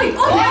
oi, oi!